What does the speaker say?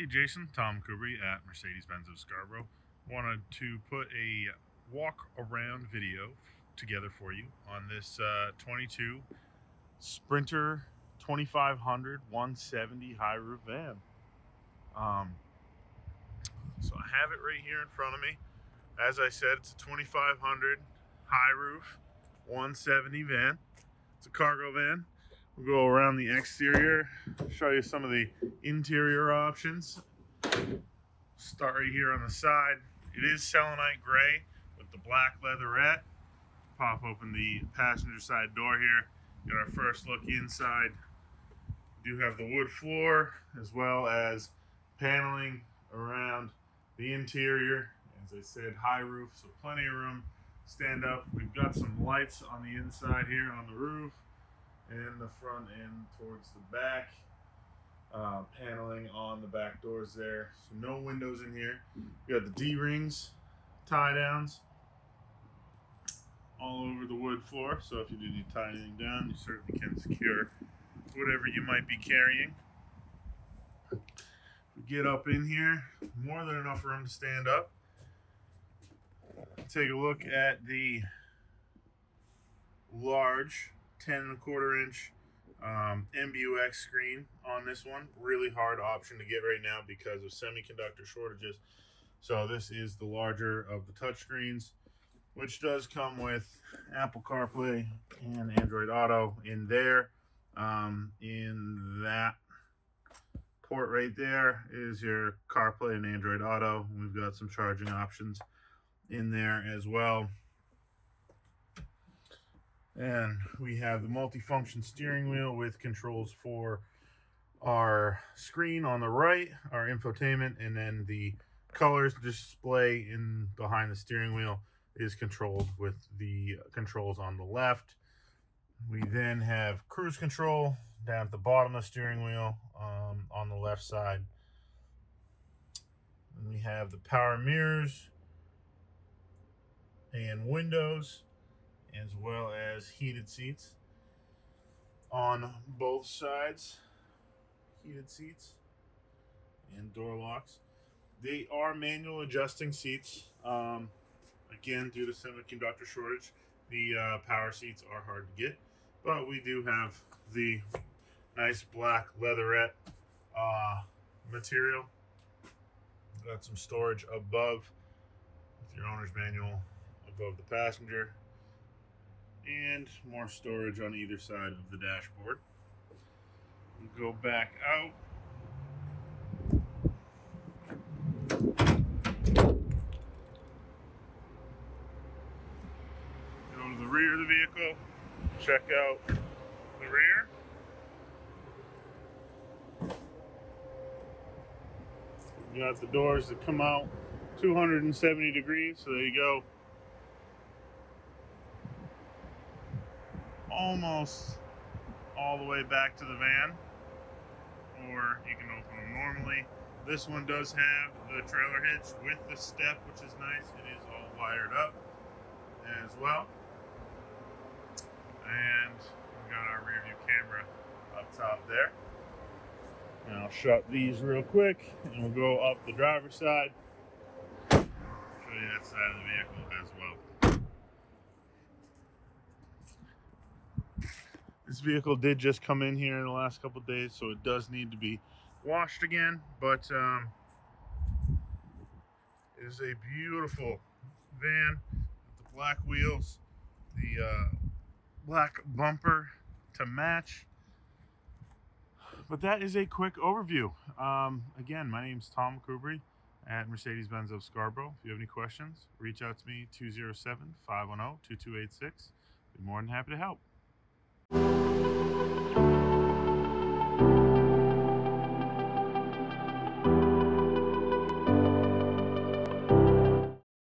Hey Jason, Tom Kubry at Mercedes-Benz of Scarborough. Wanted to put a walk around video together for you on this uh, 22 Sprinter 2500 170 high roof van. Um, so I have it right here in front of me. As I said, it's a 2500 high roof 170 van. It's a cargo van. We'll go around the exterior, show you some of the interior options. Start right here on the side. It is selenite gray with the black leatherette. Pop open the passenger side door here. Get our first look inside. We do have the wood floor as well as paneling around the interior. As I said, high roof, so plenty of room. Stand up. We've got some lights on the inside here on the roof and the front end towards the back. Uh, paneling on the back doors there. So no windows in here. You got the D-rings, tie downs all over the wood floor. So if you do need to tie anything down, you certainly can secure whatever you might be carrying. We get up in here, more than enough room to stand up. Take a look at the large 10 and a quarter inch um, MBUX screen on this one. Really hard option to get right now because of semiconductor shortages. So this is the larger of the touchscreens, which does come with Apple CarPlay and Android Auto in there. Um, in that port right there is your CarPlay and Android Auto. We've got some charging options in there as well. And we have the multifunction steering wheel with controls for our screen on the right, our infotainment, and then the colors display in behind the steering wheel is controlled with the controls on the left. We then have cruise control down at the bottom of the steering wheel um, on the left side. And we have the power mirrors and windows as well as heated seats on both sides. Heated seats and door locks. They are manual adjusting seats. Um, again, due to semiconductor shortage, the uh, power seats are hard to get. But we do have the nice black leatherette uh, material. Got some storage above with your owner's manual above the passenger and more storage on either side of the dashboard. Go back out. Go to the rear of the vehicle, check out the rear. You got the doors that come out 270 degrees, so there you go. Almost all the way back to the van or you can open them normally. This one does have the trailer hitch with the step, which is nice. It is all wired up as well. And we got our rear view camera up top there. And I'll shut these real quick and we'll go up the driver's side. Show you that side of the vehicle as well. This vehicle did just come in here in the last couple days, so it does need to be washed again, but um, it is a beautiful van with the black wheels, the uh, black bumper to match. But that is a quick overview. Um, again, my name is Tom Kubry at Mercedes-Benz of Scarborough. If you have any questions, reach out to me 207-510-2286. Be more than happy to help. 何?